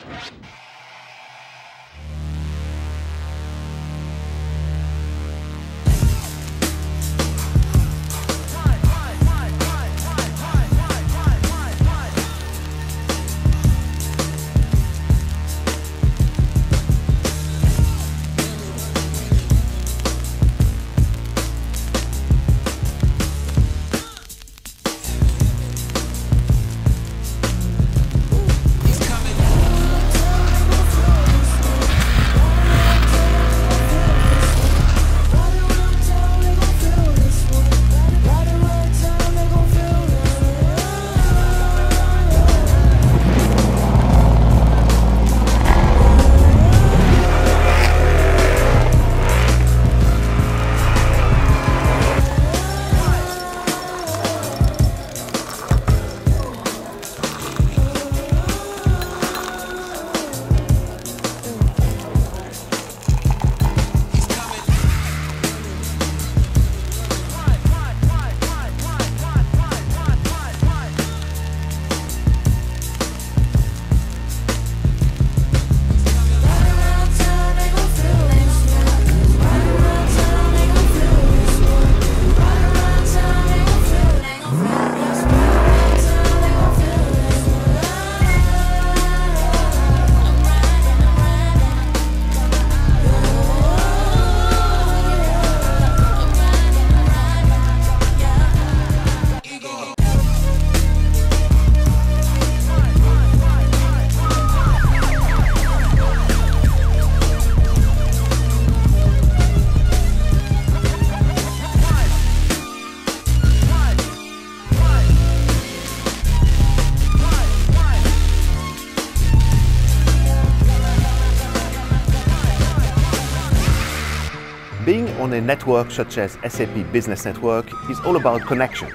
you Being on a network such as SAP Business Network is all about connections.